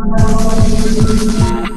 I'm